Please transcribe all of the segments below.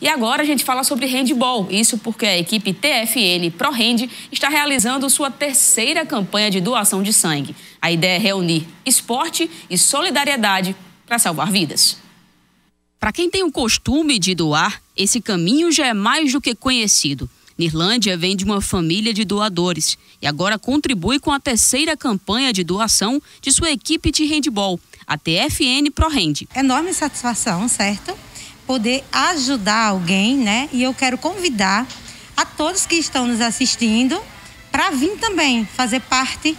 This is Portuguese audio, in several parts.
E agora a gente fala sobre handball. Isso porque a equipe TFN ProRend está realizando sua terceira campanha de doação de sangue. A ideia é reunir esporte e solidariedade para salvar vidas. Para quem tem o costume de doar, esse caminho já é mais do que conhecido. Nirlândia vem de uma família de doadores e agora contribui com a terceira campanha de doação de sua equipe de handball, a TFN ProRend. Enorme satisfação, certo? Poder ajudar alguém, né? E eu quero convidar a todos que estão nos assistindo para vir também fazer parte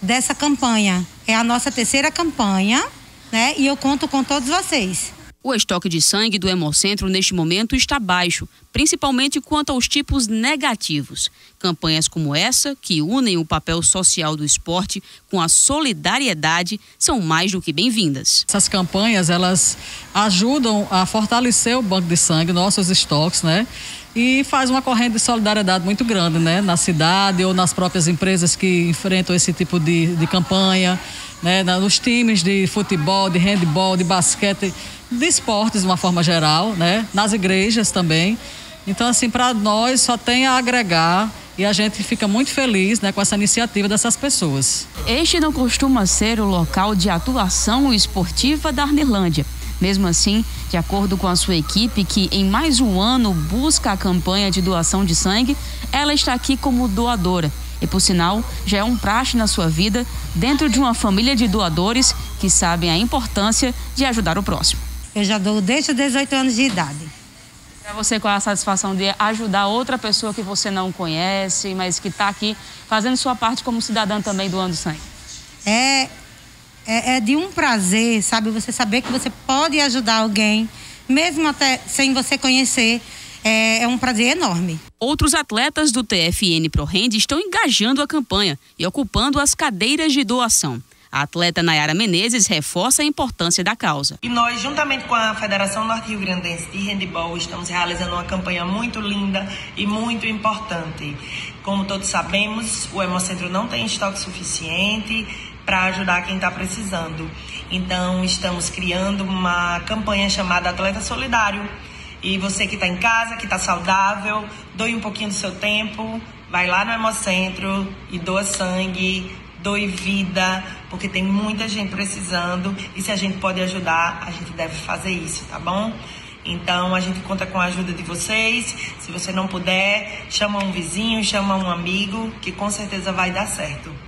dessa campanha. É a nossa terceira campanha, né? E eu conto com todos vocês. O estoque de sangue do Hemocentro neste momento está baixo, principalmente quanto aos tipos negativos. Campanhas como essa, que unem o papel social do esporte com a solidariedade, são mais do que bem-vindas. Essas campanhas, elas ajudam a fortalecer o banco de sangue, nossos estoques, né? E faz uma corrente de solidariedade muito grande, né? Na cidade ou nas próprias empresas que enfrentam esse tipo de, de campanha, né? Nos times de futebol, de handball, de basquete de esportes de uma forma geral, né? Nas igrejas também. Então, assim, para nós só tem a agregar e a gente fica muito feliz né, com essa iniciativa dessas pessoas. Este não costuma ser o local de atuação esportiva da Arnelândia. Mesmo assim, de acordo com a sua equipe, que em mais um ano busca a campanha de doação de sangue, ela está aqui como doadora. E por sinal, já é um praxe na sua vida, dentro de uma família de doadores que sabem a importância de ajudar o próximo. Eu já dou desde os 18 anos de idade. Para você, qual é a satisfação de ajudar outra pessoa que você não conhece, mas que está aqui fazendo sua parte como cidadã também doando sangue? É, é, é de um prazer, sabe? Você saber que você pode ajudar alguém, mesmo até sem você conhecer. É, é, um prazer enorme. Outros atletas do TFN ProRend estão engajando a campanha e ocupando as cadeiras de doação. A atleta Nayara Menezes reforça a importância da causa. E nós, juntamente com a Federação Norte Rio Grandense de Handebol, estamos realizando uma campanha muito linda e muito importante. Como todos sabemos, o Hemocentro não tem estoque suficiente para ajudar quem está precisando. Então, estamos criando uma campanha chamada Atleta Solidário. E você que está em casa, que está saudável, doe um pouquinho do seu tempo, vai lá no Hemocentro e doa sangue doe vida, porque tem muita gente precisando e se a gente pode ajudar, a gente deve fazer isso, tá bom? Então a gente conta com a ajuda de vocês. Se você não puder, chama um vizinho, chama um amigo, que com certeza vai dar certo.